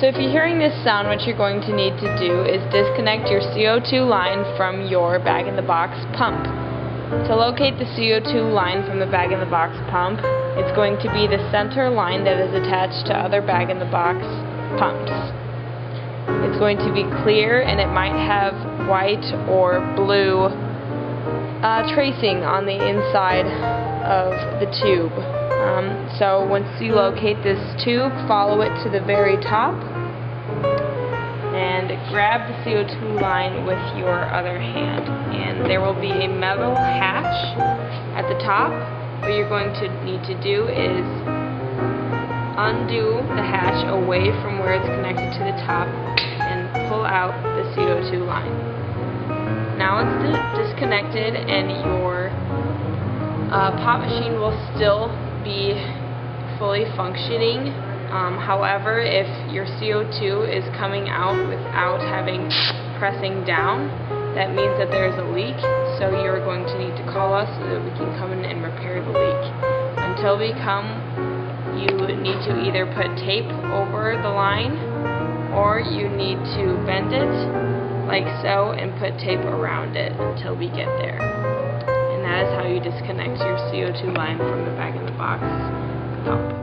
So if you're hearing this sound, what you're going to need to do is disconnect your CO2 line from your bag-in-the-box pump. To locate the CO2 line from the bag-in-the-box pump, it's going to be the center line that is attached to other bag-in-the-box pumps. It's going to be clear and it might have white or blue uh, tracing on the inside of the tube. Um, so once you locate this tube, follow it to the very top and grab the CO2 line with your other hand. And there will be a metal hatch at the top. What you're going to need to do is undo the hatch away from where it's connected to the top and pull out the CO2 line. Now it's disconnected and your uh, pop machine will still be fully functioning. Um, however, if your CO2 is coming out without having pressing down, that means that there is a leak, so you're going to need to call us so that we can come in and repair the leak. Until we come, you need to either put tape over the line, or you need to bend it like so and put tape around it until we get there that is how you disconnect your CO2 line from the bag-in-the-box pump.